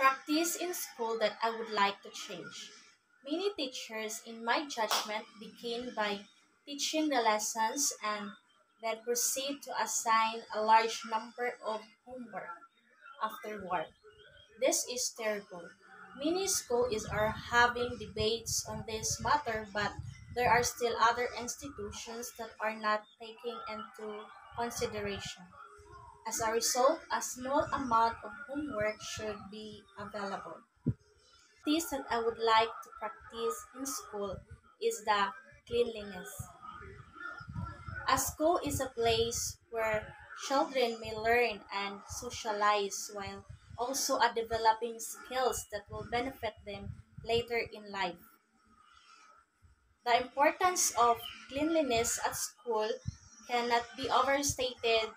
Practice in school that I would like to change. Many teachers, in my judgment, begin by teaching the lessons and then proceed to assign a large number of homework afterward. This is terrible. Many schools are having debates on this matter, but there are still other institutions that are not taking into consideration. As a result, a small amount of homework should be available. This that I would like to practice in school is the cleanliness. A school is a place where children may learn and socialize while also are developing skills that will benefit them later in life. The importance of cleanliness at school cannot be overstated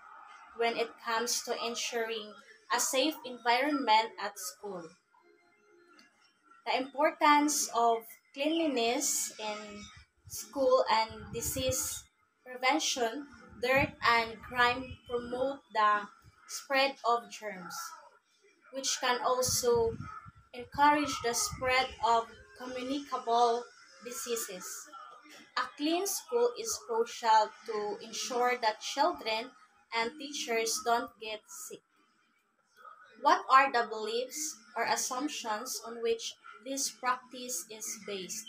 when it comes to ensuring a safe environment at school. The importance of cleanliness in school and disease prevention, dirt and crime promote the spread of germs, which can also encourage the spread of communicable diseases. A clean school is crucial to ensure that children and teachers don't get sick. What are the beliefs or assumptions on which this practice is based?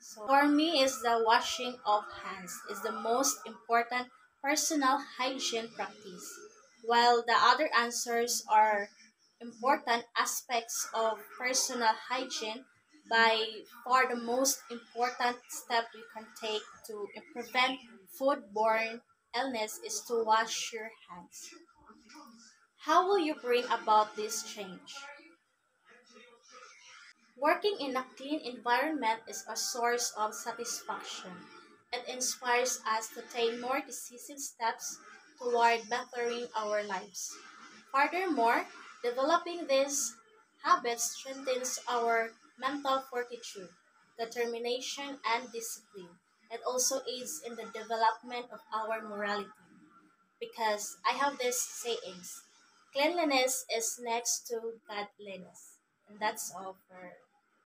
So for me is the washing of hands is the most important personal hygiene practice. While the other answers are important aspects of personal hygiene, by far the most important step you can take to prevent foodborne illness is to wash your hands. How will you bring about this change? Working in a clean environment is a source of satisfaction. It inspires us to take more decisive steps toward bettering our lives. Furthermore, developing these habits strengthens our mental fortitude, determination, and discipline. It also aids in the development of our morality. Because I have these sayings cleanliness is next to godliness. And that's all for